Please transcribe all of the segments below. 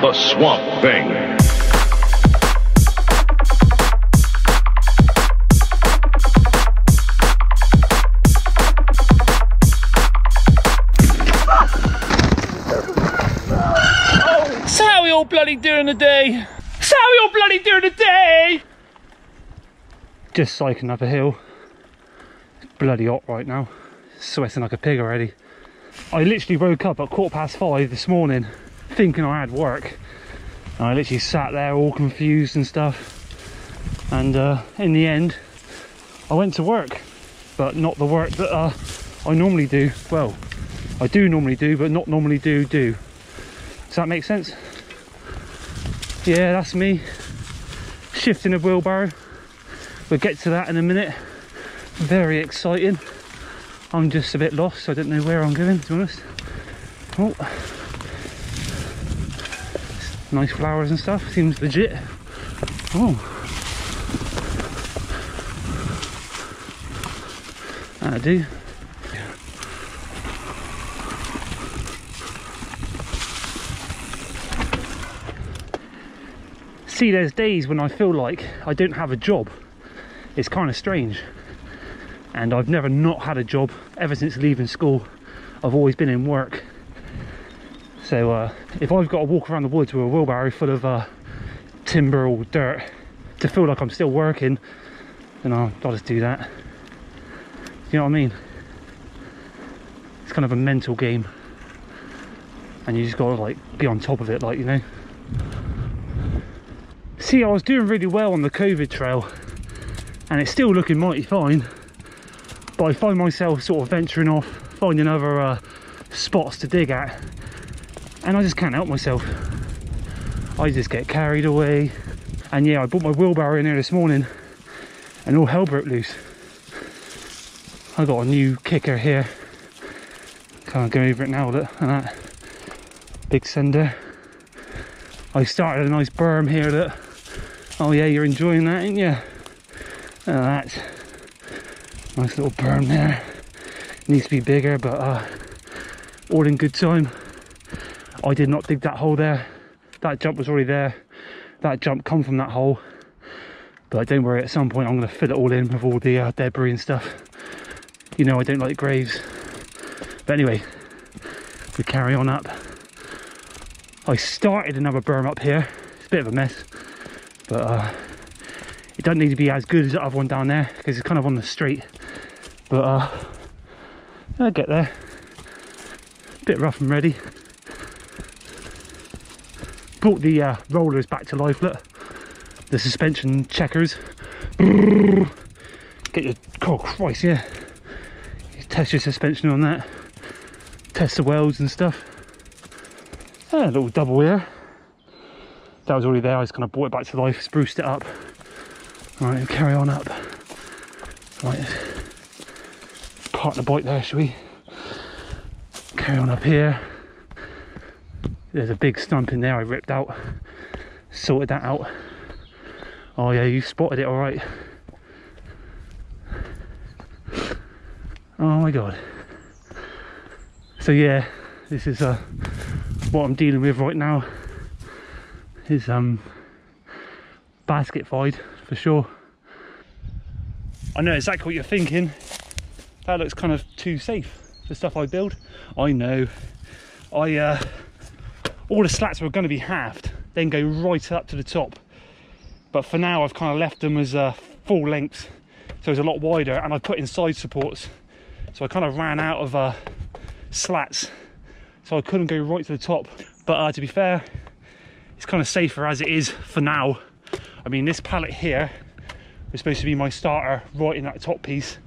The Swamp Thing. So how we all bloody doing today? So how we all bloody doing today? Just cycling up a hill. It's bloody hot right now. Sweating like a pig already. I literally woke up at quarter past five this morning thinking I had work. And I literally sat there all confused and stuff. And uh, in the end, I went to work. But not the work that uh, I normally do. Well, I do normally do, but not normally do do. Does that make sense? Yeah, that's me. Shifting a wheelbarrow. We'll get to that in a minute. Very exciting. I'm just a bit lost. I don't know where I'm going, to be honest. Oh. Nice flowers and stuff. Seems legit. Oh. That'll do. see there's days when I feel like I don't have a job. It's kind of strange. And I've never not had a job ever since leaving school. I've always been in work. So uh, if I've got to walk around the woods with a wheelbarrow full of uh, timber or dirt to feel like I'm still working, then I'll, I'll just do that. You know what I mean? It's kind of a mental game. And you just gotta like be on top of it, like, you know? see I was doing really well on the COVID trail and it's still looking mighty fine but I find myself sort of venturing off finding other uh, spots to dig at and I just can't help myself. I just get carried away. And yeah I brought my wheelbarrow in here this morning and all hell broke loose. I got a new kicker here. Can't go over it now look and that. Big sender. I started a nice berm here that Oh yeah, you're enjoying that, ain't you? That's nice little berm there. Needs to be bigger, but uh, all in good time. I did not dig that hole there. That jump was already there. That jump come from that hole. But don't worry, at some point I'm going to fill it all in with all the uh, debris and stuff. You know I don't like graves. But anyway, we carry on up. I started another berm up here. It's a bit of a mess but uh, it doesn't need to be as good as the other one down there because it's kind of on the street but uh, I'll get there a bit rough and ready brought the uh, rollers back to life look the suspension checkers get your oh Christ yeah you test your suspension on that test the welds and stuff a little double here that was already there. I just kind of brought it back to life, spruced it up. All right, carry on up. Right, park the bike there, shall we? Carry on up here. There's a big stump in there I ripped out. Sorted that out. Oh yeah, you spotted it all right. Oh my god. So yeah, this is uh, what I'm dealing with right now is um, basket void for sure. I know exactly what you're thinking. That looks kind of too safe for stuff I build. I know. I uh, all the slats were going to be halved, then go right up to the top. But for now, I've kind of left them as uh, full length, so it's a lot wider, and I put in side supports. So I kind of ran out of uh, slats, so I couldn't go right to the top. But uh, to be fair, it's kind of safer as it is for now. I mean, this pallet here was supposed to be my starter right in that top piece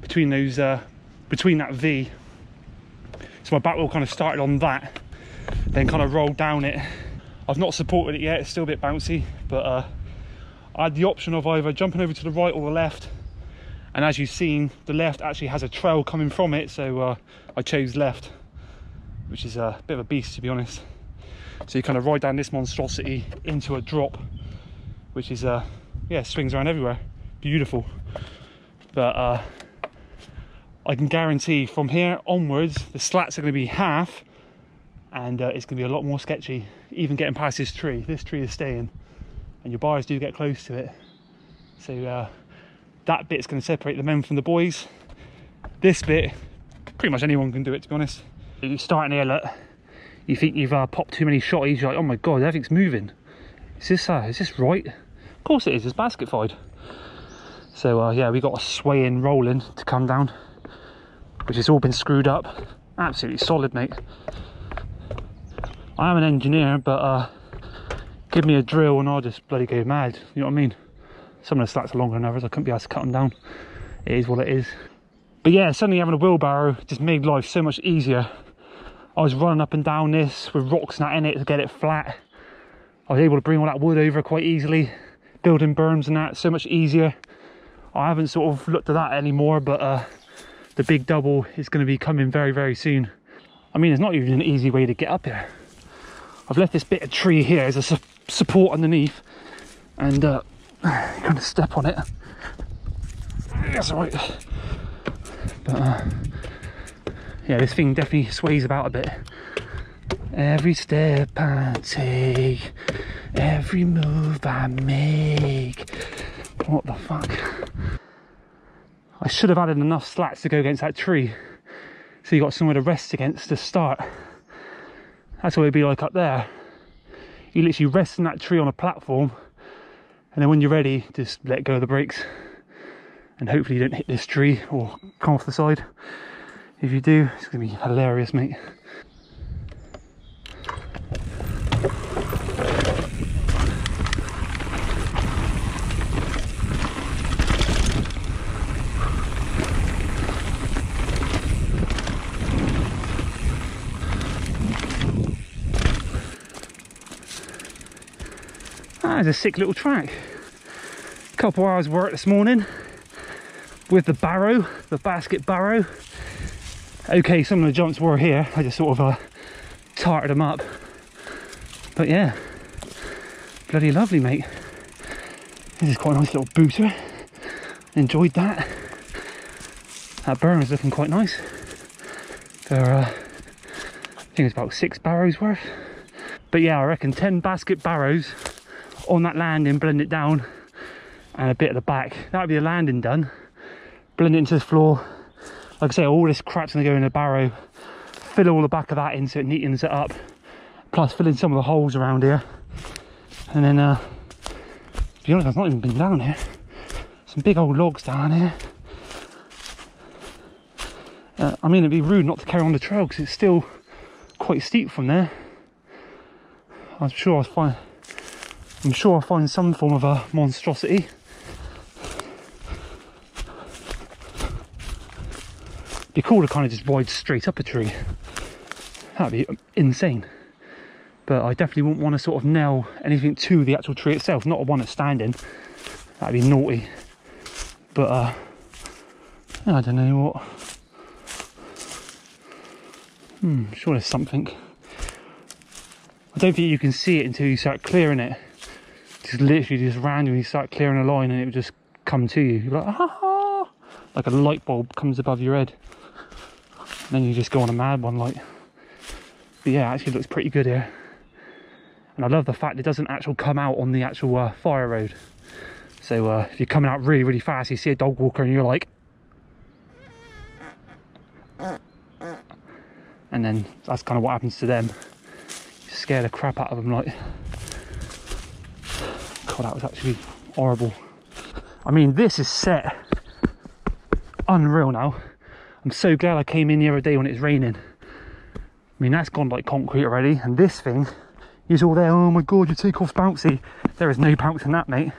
between those, uh, between that V. So my back wheel kind of started on that, then kind of rolled down it. I've not supported it yet, it's still a bit bouncy, but uh, I had the option of either jumping over to the right or the left. And as you've seen, the left actually has a trail coming from it, so uh, I chose left, which is a bit of a beast to be honest. So you kind of ride down this monstrosity into a drop, which is, uh, yeah, swings around everywhere. Beautiful. But uh, I can guarantee from here onwards, the slats are going to be half and uh, it's going to be a lot more sketchy. Even getting past this tree, this tree is staying, and your bars do get close to it. So uh, that bit's going to separate the men from the boys. This bit, pretty much anyone can do it, to be honest. You start an look, you think you've uh, popped too many shotties, you're like, oh my god, everything's moving. Is this uh, is this right? Of course it is. It's basket fied. So uh, yeah, we got a swaying rolling to come down, which has all been screwed up. Absolutely solid, mate. I am an engineer, but uh, give me a drill and I'll just bloody go mad. You know what I mean? Some of the slats are longer than others. I couldn't be asked to cut them down. It is what it is. But yeah, suddenly having a wheelbarrow just made life so much easier. I was running up and down this with rocks in it to get it flat. I was able to bring all that wood over quite easily. Building berms and that, so much easier. I haven't sort of looked at that anymore, but uh, the big double is going to be coming very, very soon. I mean, it's not even an easy way to get up here. I've left this bit of tree here as a su support underneath and uh, going to step on it. That's all right. But uh, yeah, this thing definitely sways about a bit. Every step I take, every move I make. What the fuck? I should have added enough slats to go against that tree. So you got somewhere to rest against to start. That's what it'd be like up there. You literally rest in that tree on a platform and then when you're ready, just let go of the brakes and hopefully you don't hit this tree or come off the side. If you do, it's gonna be hilarious, mate. That is a sick little track. A Couple hours work this morning with the barrow, the Baskett barrow. Okay, some of the jumps were here. I just sort of uh, tarted them up. But yeah, bloody lovely, mate. This is quite a nice little booter. Enjoyed that. That berm is looking quite nice. There, uh, I think it's about six barrows worth. But yeah, I reckon 10 Baskett barrows on that landing, blend it down, and a bit at the back. That would be the landing done. Blend it into the floor. Like I say, all this crap's gonna go in the barrow. Fill all the back of that in so it neatens it up. Plus fill in some of the holes around here. And then, uh, to be honest, I've not even been down here. Some big old logs down here. Uh, I mean, it'd be rude not to carry on the trail because it's still quite steep from there. I'm sure I'll find I'm sure I'll find some form of a monstrosity. Be cool to kind of just ride straight up a tree. That'd be insane. But I definitely wouldn't want to sort of nail anything to the actual tree itself, not a one that's standing. That'd be naughty. But uh, I don't know what. Hmm, sure there's something. I don't think you can see it until you start clearing it just literally just randomly start clearing a line and it would just come to you. You're like, ah, like a light bulb comes above your head. And then you just go on a mad one, like. But yeah, actually looks pretty good here. And I love the fact it doesn't actually come out on the actual uh, fire road. So uh, if you're coming out really, really fast, you see a dog walker and you're like, and then that's kind of what happens to them. You scare the crap out of them, like. That was actually horrible. I mean, this is set unreal now. I'm so glad I came in the other day when it was raining. I mean, that's gone like concrete already. And this thing is all there. Oh my God, your takeoff's bouncy. There is no bounce in that, mate.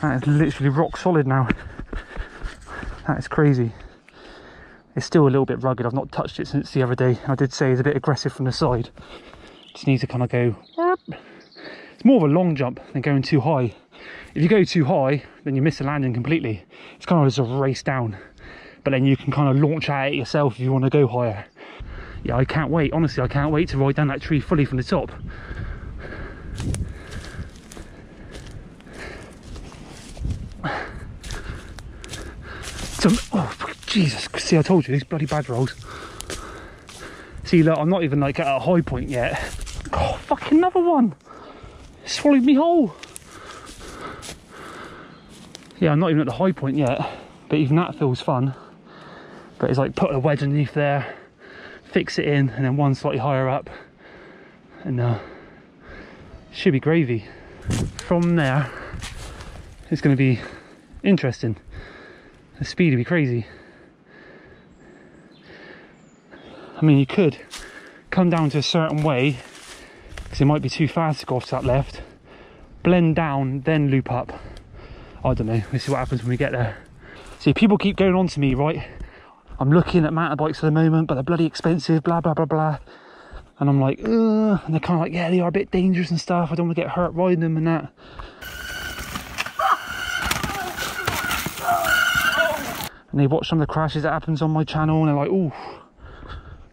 That is literally rock solid now. That is crazy. It's still a little bit rugged. I've not touched it since the other day. I did say it's a bit aggressive from the side. Just needs to kind of go it's more of a long jump than going too high. If you go too high, then you miss the landing completely. It's kind of just a race down. But then you can kind of launch at it yourself if you want to go higher. Yeah, I can't wait. Honestly, I can't wait to ride down that tree fully from the top. oh, Jesus. See, I told you, these bloody bad rolls. See, look, I'm not even like at a high point yet. Oh, fucking another one. Swallowed me whole. Yeah, I'm not even at the high point yet, but even that feels fun. But it's like put a wedge underneath there, fix it in, and then one slightly higher up, and uh, should be gravy. From there, it's going to be interesting. The speed will be crazy. I mean, you could come down to a certain way because it might be too fast to go off to that left, blend down, then loop up. I don't know. We'll see what happens when we get there. See, people keep going on to me, right? I'm looking at mountain bikes at the moment, but they're bloody expensive, blah, blah, blah, blah. And I'm like, Ugh. and they're kind of like, yeah, they are a bit dangerous and stuff. I don't want to get hurt riding them and that. And they watch some of the crashes that happens on my channel and they're like, oh,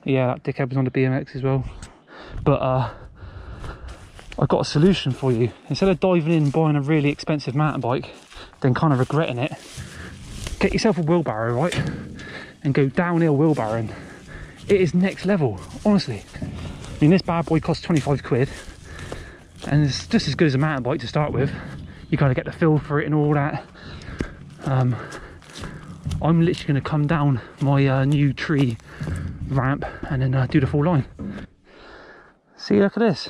yeah, that dickhead was on the BMX as well. But uh, I've got a solution for you. Instead of diving in buying a really expensive mountain bike, then kind of regretting it, get yourself a wheelbarrow, right? And go downhill wheelbarrowing. It is next level, honestly. I mean, this bad boy costs 25 quid and it's just as good as a mountain bike to start with. You gotta get the feel for it and all that. Um, I'm literally gonna come down my uh, new tree ramp and then uh, do the full line. See, look at this.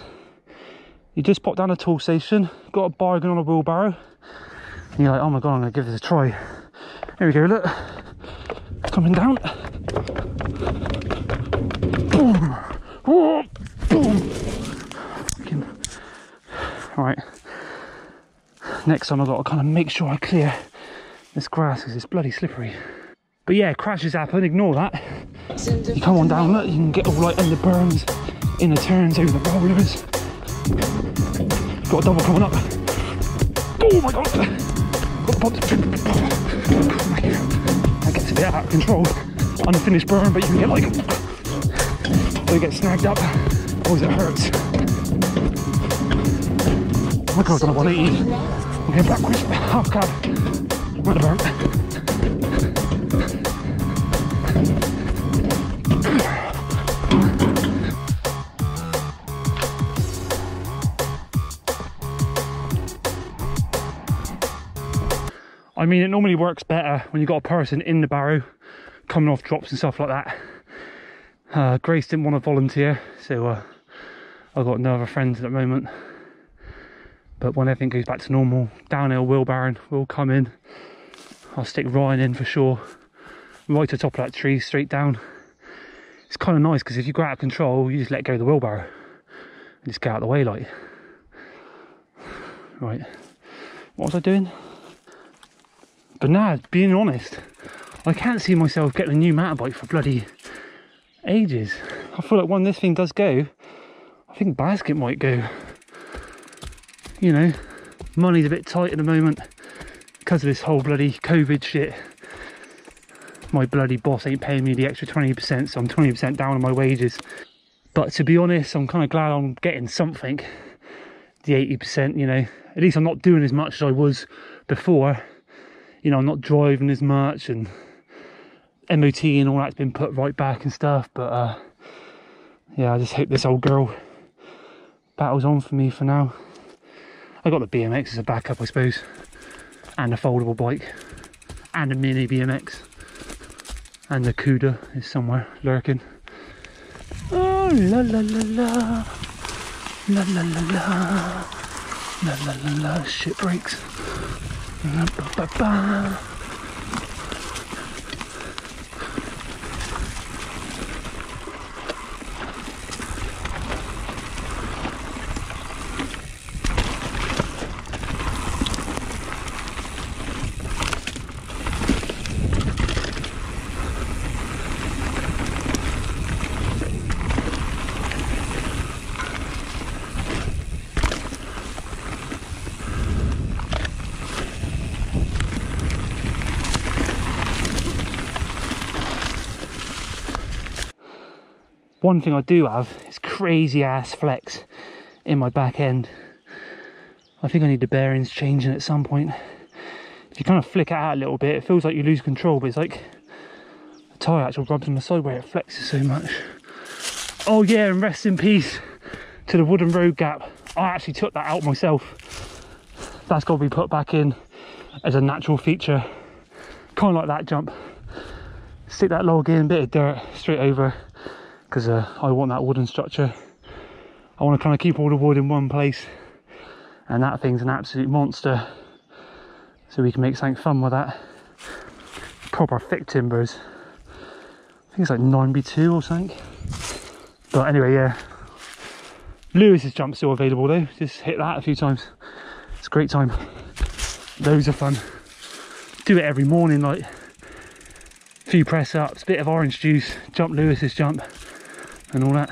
You just pop down a Toolstation, got a bargain on a wheelbarrow, and you're like, oh my god, I'm gonna give this a try. Here we go, look. Coming down. Boom. Boom. Fucking. Right. Next time I've got to kind of make sure I clear this grass because it's bloody slippery. But yeah, crashes happen, ignore that. You come on down, look, you can get all in the berms, in the turns, over the rollers. Got a double coming up. Oh my god! That gets a bit out of control. Unfinished berm, but you can get like, you get snagged up. Always it hurts. Oh my god, on a 180. I'm going backwards, half cab. I'm at I mean, it normally works better when you've got a person in the barrow coming off drops and stuff like that. Uh, Grace didn't want to volunteer, so uh, I've got no other friends at the moment. But when everything goes back to normal, downhill wheelbarrow will come in. I'll stick Ryan in for sure. Right to the top of that tree, straight down. It's kind of nice because if you go out of control, you just let go of the wheelbarrow and just get out of the way like. Right, what was I doing? But now, being honest, I can't see myself getting a new mountain bike for bloody ages. I feel like when this thing does go, I think Baskett might go. You know, money's a bit tight at the moment because of this whole bloody COVID shit. My bloody boss ain't paying me the extra 20%, so I'm 20% down on my wages. But to be honest, I'm kind of glad I'm getting something. The 80%, you know, at least I'm not doing as much as I was before you know, I'm not driving as much and MOT and all that's been put right back and stuff. But uh, yeah, I just hope this old girl battles on for me for now. I got the BMX as a backup, I suppose, and a foldable bike, and a mini BMX, and the Cuda is somewhere lurking. Oh la la la la, la la la la, la la la la, shit breaks. Ba-ba-ba. One thing I do have is crazy ass flex in my back end. I think I need the bearings changing at some point. If you kind of flick it out a little bit, it feels like you lose control, but it's like the tyre actually rubs on the side where it flexes so much. Oh yeah, and rest in peace to the wooden road gap. I actually took that out myself. That's got to be put back in as a natural feature. Kind of like that jump. Stick that log in, bit of dirt straight over because uh, I want that wooden structure. I want to kind of keep all the wood in one place and that thing's an absolute monster. So we can make something fun with that. Proper thick timbers. I think it's like 9B2 or something. But anyway, yeah. Lewis's jump still available though. Just hit that a few times. It's a great time. Loads of fun. Do it every morning, like a few press ups, bit of orange juice, jump Lewis's jump, and all that.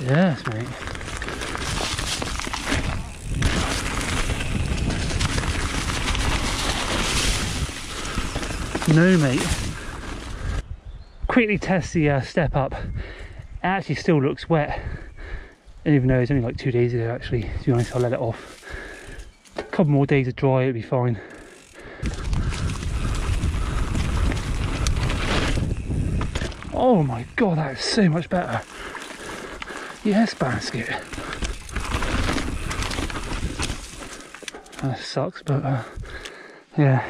Yes, mate. No, mate. Quickly test the uh, step up. It actually still looks wet. Even though it's only like two days ago, actually, to be honest, I'll let it off. Couple more days of dry, it'll be fine. Oh my god, that is so much better. Yes, Baskett. That sucks, but uh, yeah.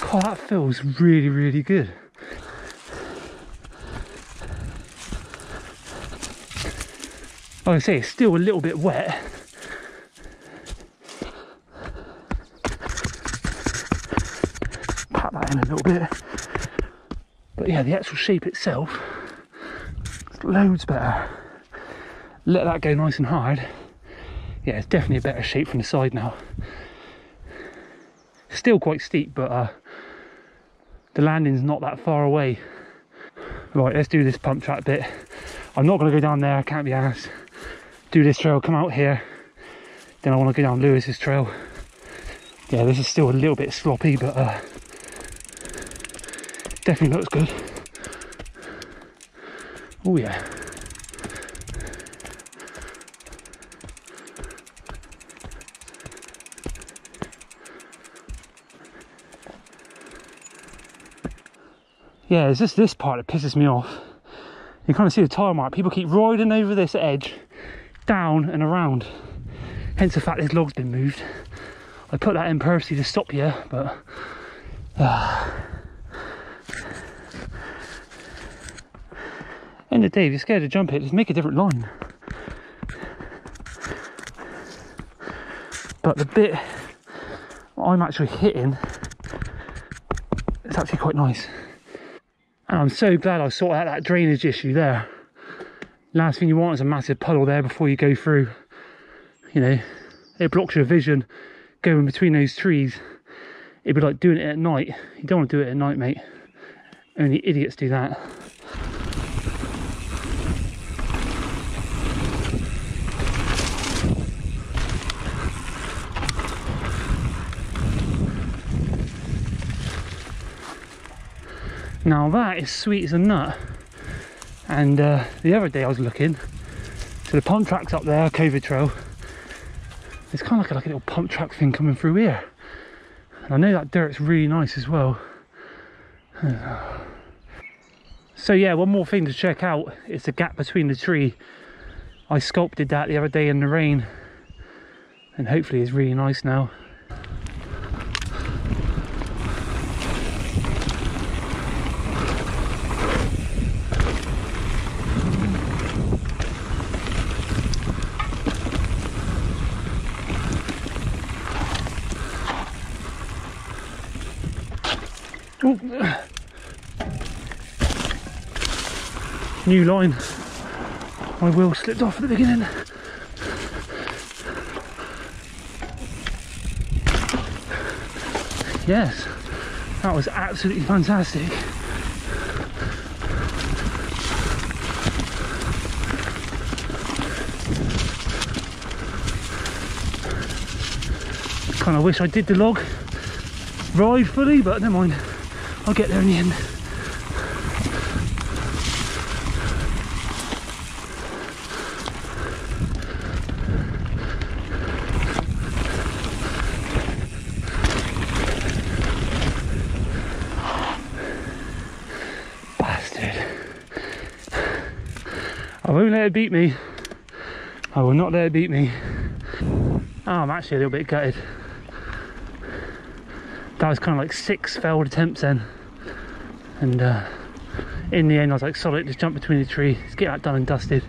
God, that feels really, really good. Like I say, it's still a little bit wet. Pat that in a little bit. But yeah, the actual shape itself loads better. Let that go nice and hard. Yeah, it's definitely a better shape from the side now. Still quite steep, but uh, the landing's not that far away. Right, let's do this pump track bit. I'm not going to go down there, I can't be asked. Do this trail, come out here. Then I want to go down Lewis's trail. Yeah, this is still a little bit sloppy, but uh, definitely looks good. Oh yeah. Yeah, it's just this part that pisses me off. You kind of see the tire mark. People keep riding over this edge, down and around. Hence the fact this log's been moved. I put that in purposely to stop you, but uh, End of the day, if you're scared to jump it, just make a different line. But the bit I'm actually hitting, it's actually quite nice. And I'm so glad I sorted out that drainage issue there. Last thing you want is a massive puddle there before you go through. You know, it blocks your vision going between those trees. It'd be like doing it at night. You don't want to do it at night, mate. Only idiots do that. Now that is sweet as a nut. And uh, the other day I was looking, so the pump track's up there, COVID trail. It's kind of like a, like a little pump track thing coming through here. And I know that dirt's really nice as well. So yeah, one more thing to check out is the gap between the tree. I sculpted that the other day in the rain and hopefully it's really nice now. New line. My wheel slipped off at the beginning. Yes, that was absolutely fantastic. Kind of wish I did the log ride fully, but never mind. I'll get there in the end. I won't let it beat me. I will not let it beat me. Oh, I'm actually a little bit gutted. That was kind of like six failed attempts then. And uh, in the end, I was like, solid, just jump between the trees, get that done and dusted.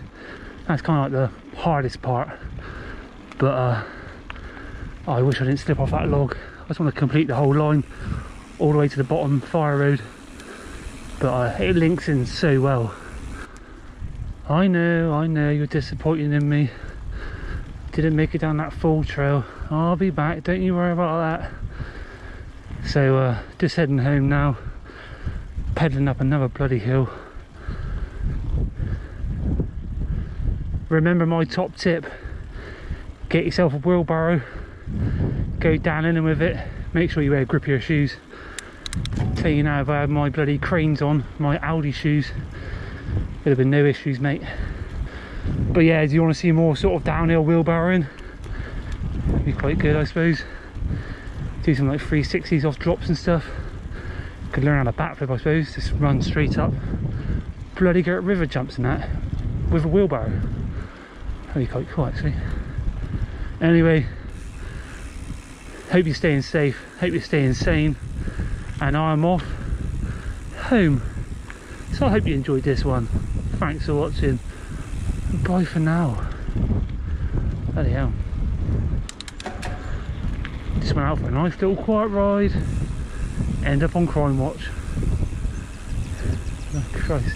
That's kind of like the hardest part. But uh, I wish I didn't slip off that log. I just want to complete the whole line all the way to the bottom fire road. But uh, it links in so well. I know, I know, you're disappointed in me. Didn't make it down that full trail. I'll be back, don't you worry about that. So, uh, just heading home now. Pedaling up another bloody hill. Remember my top tip. Get yourself a wheelbarrow. Go down in with it. Make sure you wear grippier shoes. Tell you now, if I had my bloody cranes on, my Aldi shoes, would have been no issues, mate. But yeah, do you want to see more sort of downhill wheelbarrowing? Be quite good, I suppose. Do some like 360s off drops and stuff. Could learn how to backflip, I suppose. Just run straight up. Bloody get river jumps and that with a wheelbarrow. That'd be quite cool, actually. Anyway, hope you're staying safe. Hope you're staying sane. And I'm off home. So I hope you enjoyed this one. Thanks for watching. Bye for now. Bloody hell. Just went out for a nice little quiet ride. End up on Crime Watch. Oh, Christ.